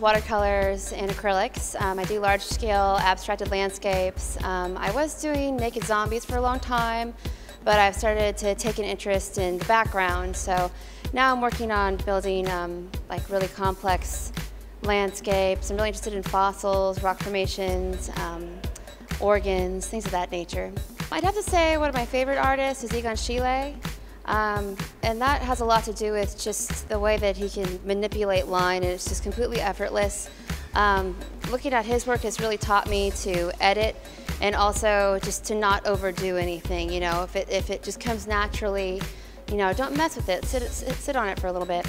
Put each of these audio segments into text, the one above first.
watercolors, and acrylics. Um, I do large-scale abstracted landscapes. Um, I was doing naked zombies for a long time, but I've started to take an interest in the background. So now I'm working on building um, like really complex landscapes. I'm really interested in fossils, rock formations, um, organs, things of that nature. I'd have to say one of my favorite artists is Egon Schiele. Um, and that has a lot to do with just the way that he can manipulate line and it's just completely effortless. Um, looking at his work has really taught me to edit and also just to not overdo anything. You know, if it, if it just comes naturally, you know, don't mess with it. Sit, sit, sit on it for a little bit.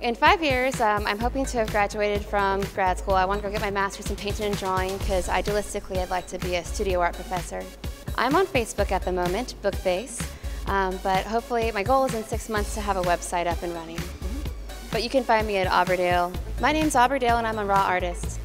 In five years, um, I'm hoping to have graduated from grad school. I want to go get my master's in painting and drawing because idealistically I'd like to be a studio art professor. I'm on Facebook at the moment, Bookface, um, but hopefully my goal is in six months to have a website up and running. But you can find me at Aubree Dale. My name's Aubree Dale and I'm a raw artist.